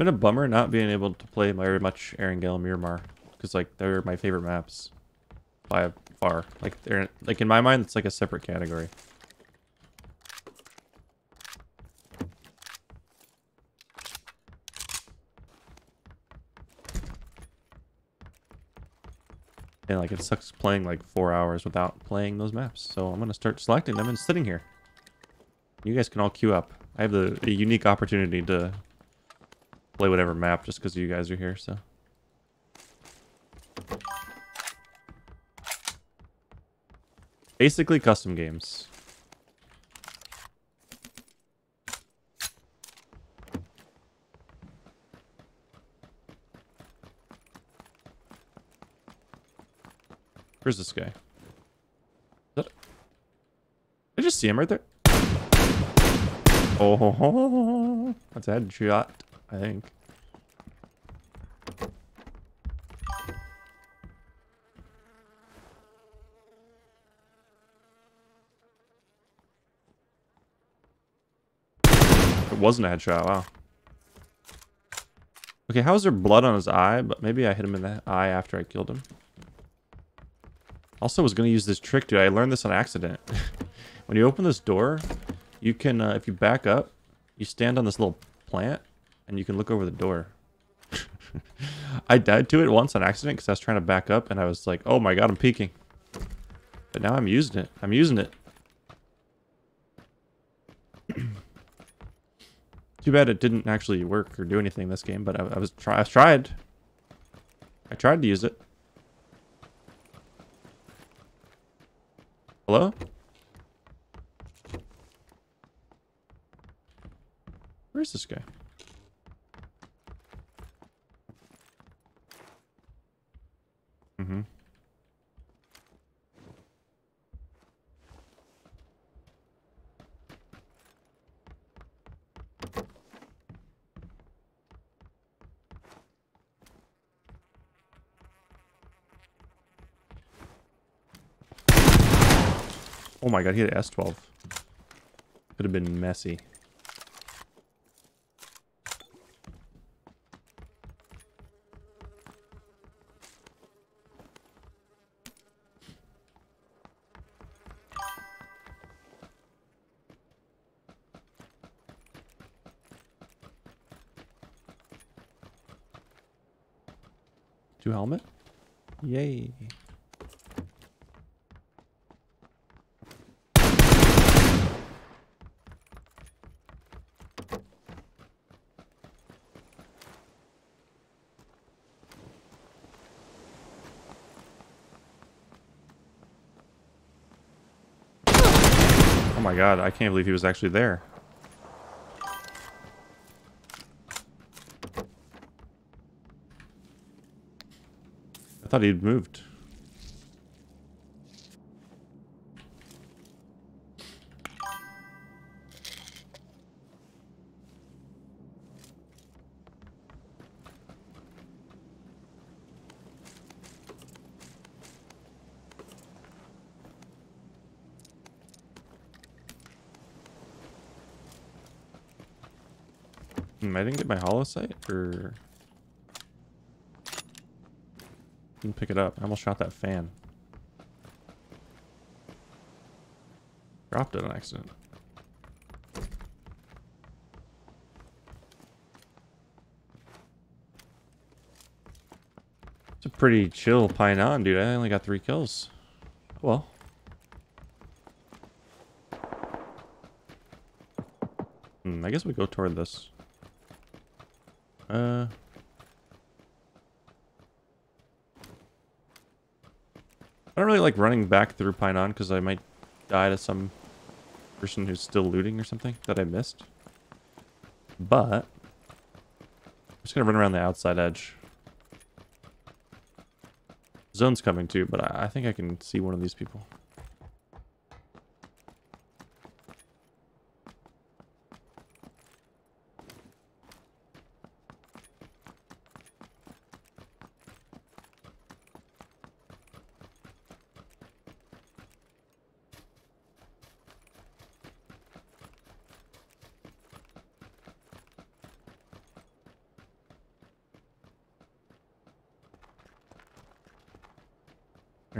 been a bummer not being able to play very much Erangel Miramar. Because, like, they're my favorite maps. By far. Like, they're, like, in my mind, it's like a separate category. And like it sucks playing like four hours without playing those maps. So I'm gonna start selecting them and sitting here. You guys can all queue up. I have the, the unique opportunity to play whatever map just because you guys are here, so. Basically custom games. Where's this guy? That... I just see him right there. Oh, that's a headshot, I think. It wasn't a headshot, wow. Okay, how is there blood on his eye? But maybe I hit him in the eye after I killed him. Also was going to use this trick, dude. I learned this on accident. when you open this door, you can, uh, if you back up, you stand on this little plant, and you can look over the door. I died to it once on accident because I was trying to back up, and I was like, oh my god, I'm peeking. But now I'm using it. I'm using it. Too bad it didn't actually work or do anything this game, but I, I was try I tried. I tried to use it. Hello? Where's this guy? Oh my god, he had S12. Could have been messy. Two helmet? Yay. My god, I can't believe he was actually there. I thought he'd moved. Hmm, I didn't get my holo sight, or... Didn't pick it up. I almost shot that fan. Dropped it on accident. It's a pretty chill Pai Nan, dude. I only got three kills. Well. Hmm, I guess we go toward this. Uh... I don't really like running back through Pai Nan because I might die to some person who's still looting or something that I missed. But I'm just gonna run around the outside edge. Zone's coming too, but I, I think I can see one of these people.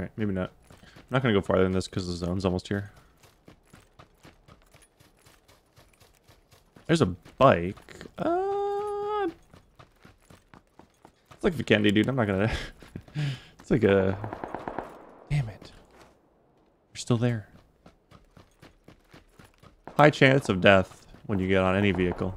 Alright, maybe not. I'm not gonna go farther than this because the zone's almost here. There's a bike. Uh, it's like a candy, dude. I'm not gonna. it's like a. Damn it. You're still there. High chance of death when you get on any vehicle.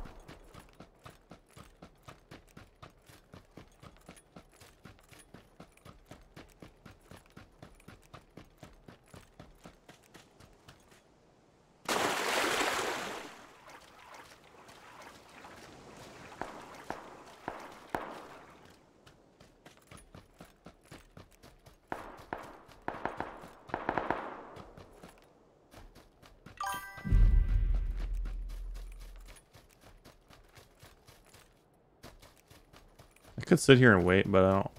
Could sit here and wait, but I don't.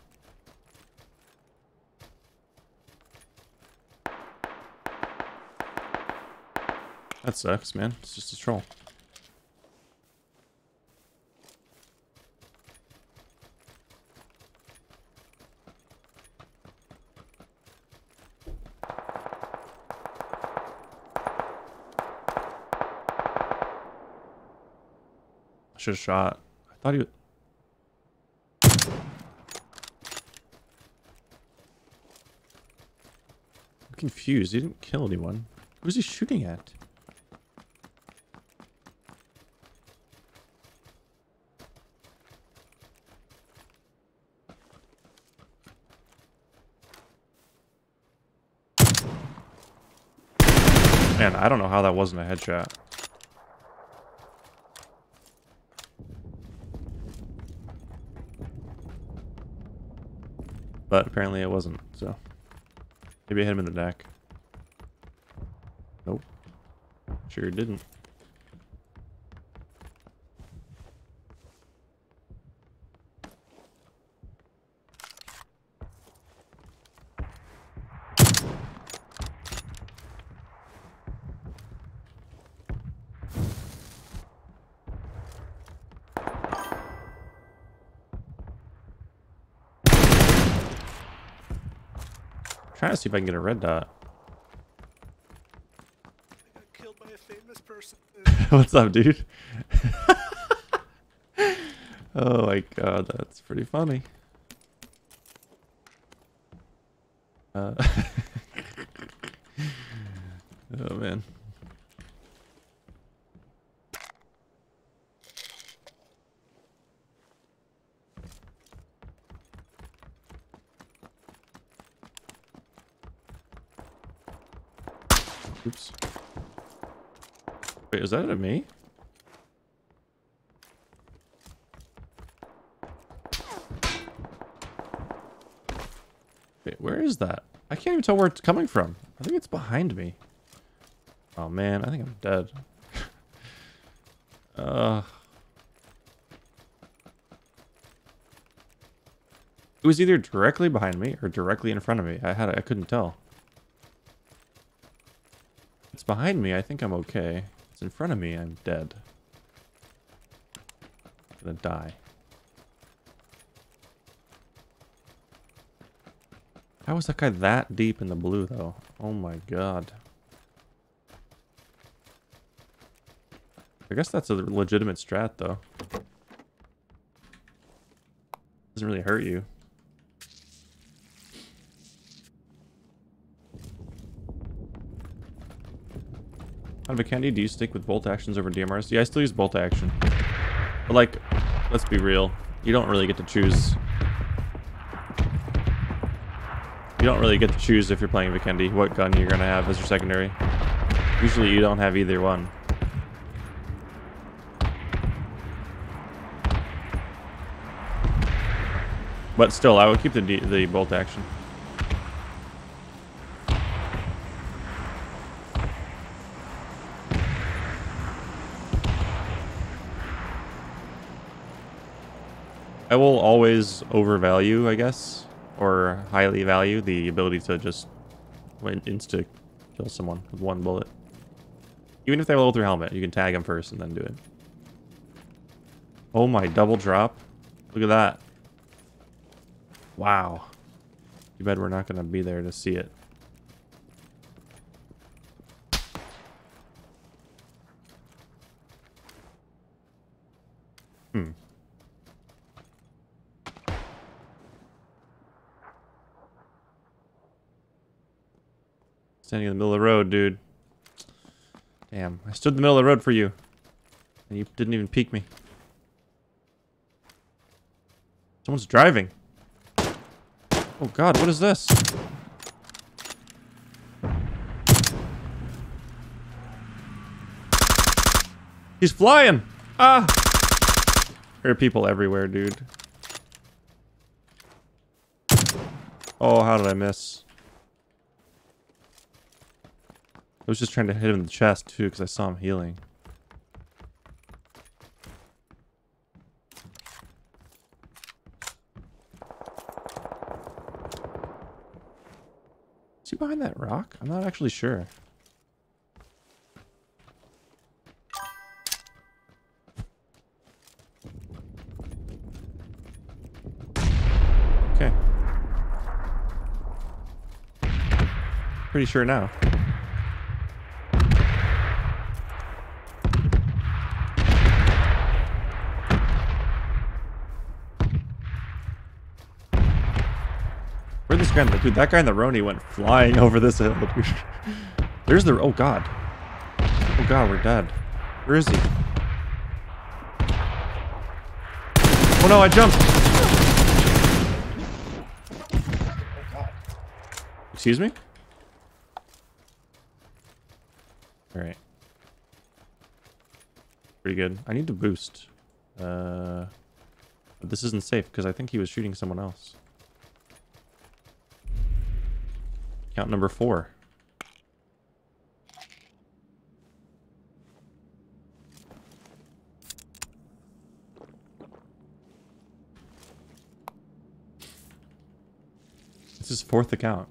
That sucks, man. It's just a troll. Should have shot. I thought he was... I'm confused. He didn't kill anyone. Who was he shooting at? Man, I don't know how that wasn't a headshot. But apparently it wasn't, so. Maybe I hit him in the neck. Nope. Sure didn't. See if I can get a red dot. What's up, dude? oh my god, that's pretty funny. Uh, oh man. Oops. Wait, is that at me? Wait, where is that? I can't even tell where it's coming from. I think it's behind me. Oh man, I think I'm dead. uh It was either directly behind me or directly in front of me. I had I couldn't tell. It's behind me. I think I'm okay. In front of me. I'm dead. I'm gonna die. How was that guy that deep in the blue, though? Oh my god. I guess that's a legitimate strat, though. Doesn't really hurt you. On Vikendi, do you stick with bolt actions over DMRs? Yeah, I still use bolt action. But like, let's be real. You don't really get to choose. You don't really get to choose if you're playing Vikendi what gun you're gonna have as your secondary. Usually you don't have either one. But still, I would keep the the bolt action. I will always overvalue, I guess, or highly value the ability to just insta kill someone with one bullet. Even if they have a level 3 helmet, you can tag them first and then do it. Oh my, double drop. Look at that. Wow. Too bad we're not going to be there to see it. Standing in the middle of the road, dude. Damn, I stood in the middle of the road for you. And you didn't even peek me. Someone's driving. Oh god, what is this? He's flying! Ah! There are people everywhere, dude. Oh, how did I miss? I was just trying to hit him in the chest, too, because I saw him healing. Is he behind that rock? I'm not actually sure. Okay. Pretty sure now. Guy dude? That guy in the Rony went flying over this hill. There's the oh god. Oh god, we're dead. Where is he? Oh no, I jumped. Excuse me? Alright. Pretty good. I need to boost. Uh, this isn't safe because I think he was shooting someone else. Count number four. This is fourth account.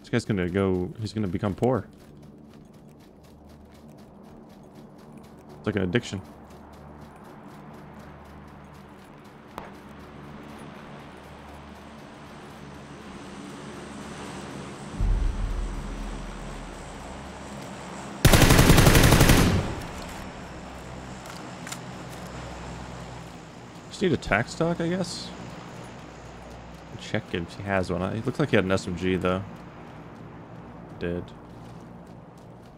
This guy's gonna go, he's gonna become poor. It's like an addiction. Just need a tac stock, I guess. Check if he has one. It looks like he had an SMG though. Did.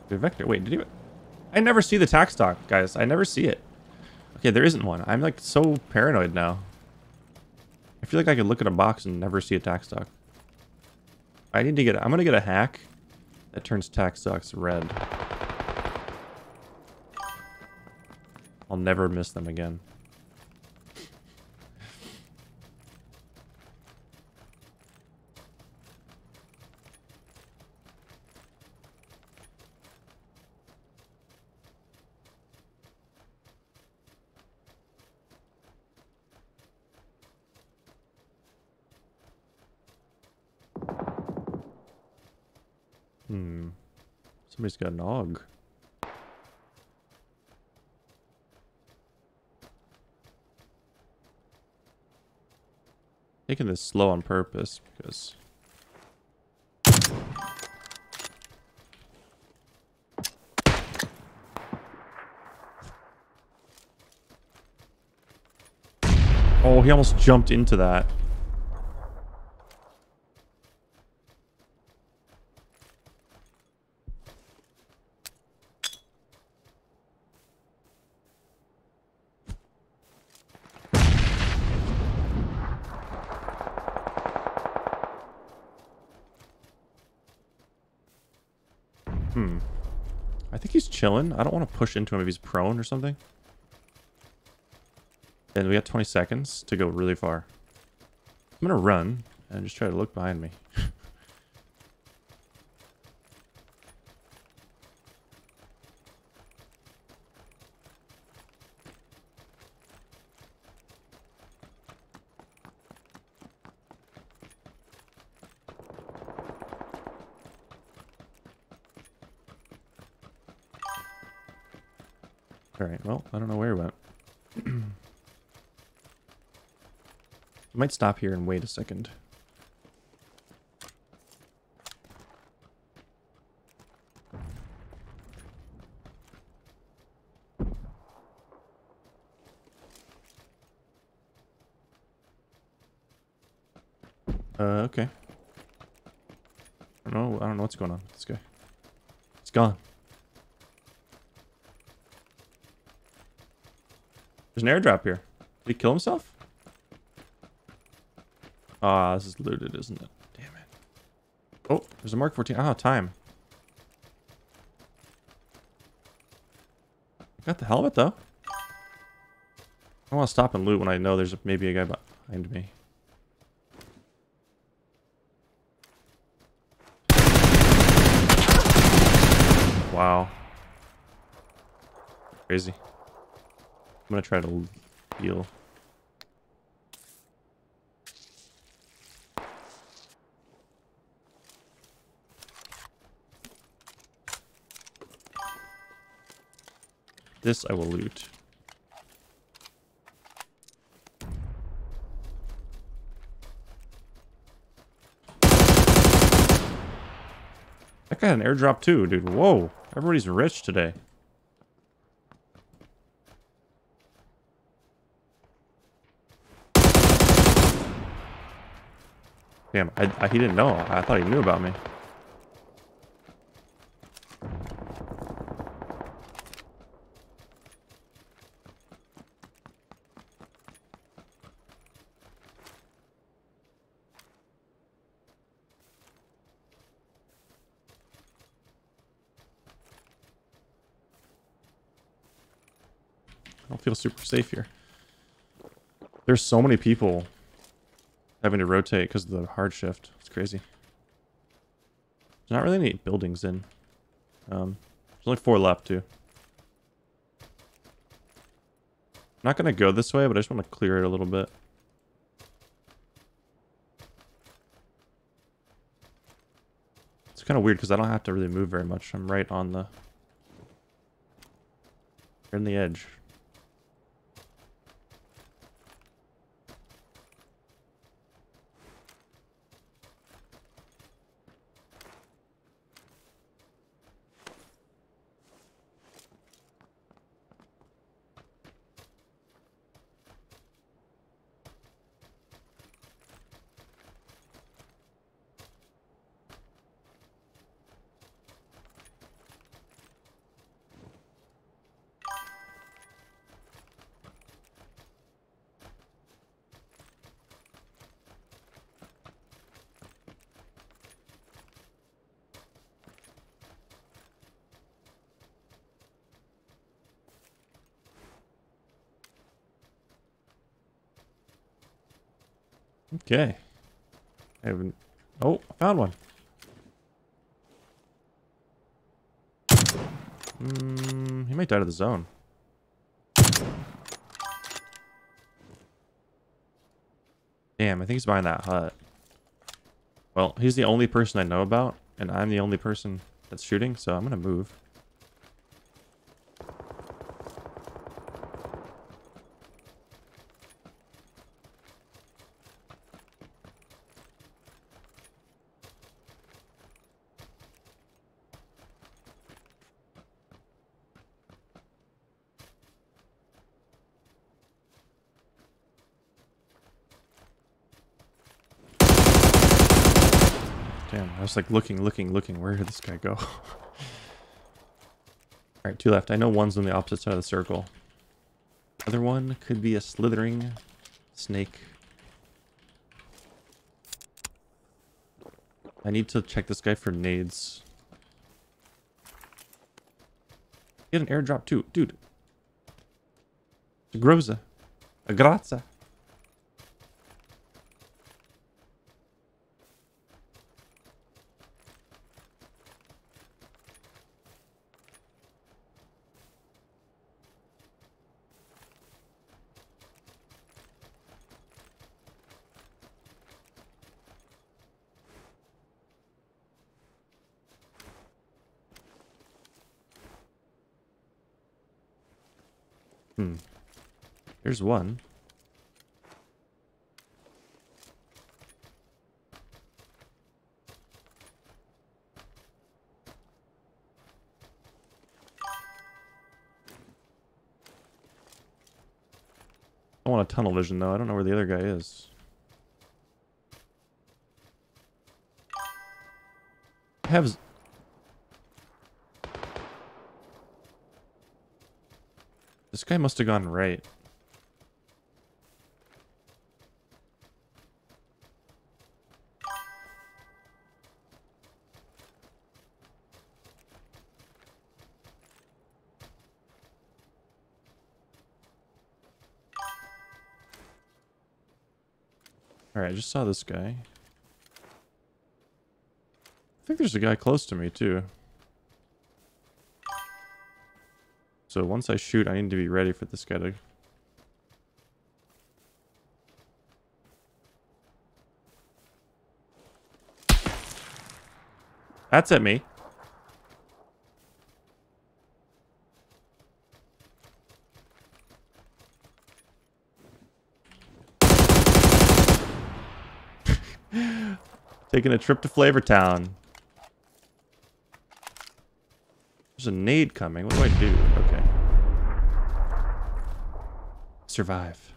Did Vector? Wait, did he? I never see the tac stock, guys. I never see it. Okay, there isn't one. I'm like so paranoid now. I feel like I could look at a box and never see a tac stock. I need to get. I'm gonna get a hack that turns tac stocks red. I'll never miss them again. Hmm. Somebody's got an AUG. Taking this slow on purpose because Oh, he almost jumped into that. Hmm. I think he's chilling. I don't want to push into him if he's prone or something. And we got 20 seconds to go really far. I'm going to run and just try to look behind me. Alright, well, I don't know where he went. I might stop here and wait a second. Uh, okay. I don't know. I don't know what's going on with this guy. It's gone. There's an airdrop here. Did he kill himself? Ah, this is looted, isn't it? Damn it. Oh, there's a Mark 14. Ah, time. Got the helmet, though. I want to stop and loot when I know there's maybe a guy behind me. Wow. Crazy. I'm gonna try to heal. This I will loot. That got an airdrop too, dude. Whoa. Everybody's rich today. Damn, I, I, he didn't know. I thought he knew about me. I don't feel super safe here. There's so many people having to rotate because of the hard shift. It's crazy. There's not really any buildings in. Um, there's only four left, too. I'm not going to go this way, but I just want to clear it a little bit. It's kind of weird because I don't have to really move very much. I'm right on the... Right on the edge. Okay. I haven't... Oh, I found one. Hmm, he might die to the zone. Damn, I think he's behind that hut. Well, he's the only person I know about, and I'm the only person that's shooting, so I'm gonna move. Was like looking, looking, looking. Where did this guy go? Alright, two left. I know one's on the opposite side of the circle. Other one could be a slithering snake. I need to check this guy for nades. Get an airdrop too. Dude. Groza. A grazza. Hmm. Here's one. I want a tunnel vision, though. I don't know where the other guy is. I have This guy must have gone right. Alright, I just saw this guy. I think there's a guy close to me, too. So once I shoot, I need to be ready for this guy to... That's at me. Taking a trip to Flavortown. There's a nade coming. What do I do? Okay. Survive.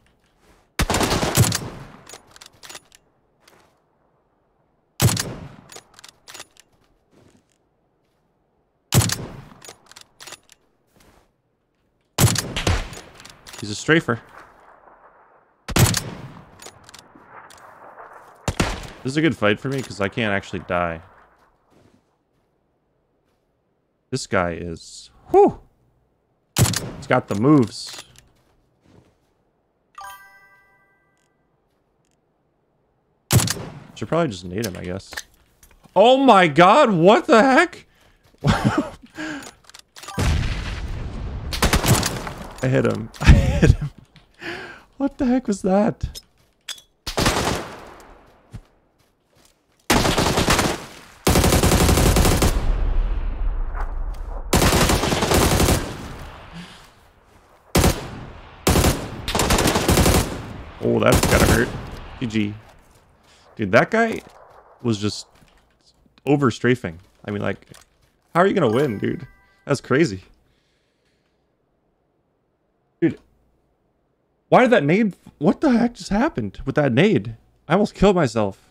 He's a strafer. This is a good fight for me because I can't actually die. This guy is... Whew! He's got the moves. Should probably just need him, I guess. Oh my god, what the heck? I hit him. I hit him. What the heck was that? That's gotta hurt. GG. Dude, that guy was just over strafing. I mean, like, how are you gonna win, dude? That's crazy. Dude, why did that nade... What the heck just happened with that nade? I almost killed myself.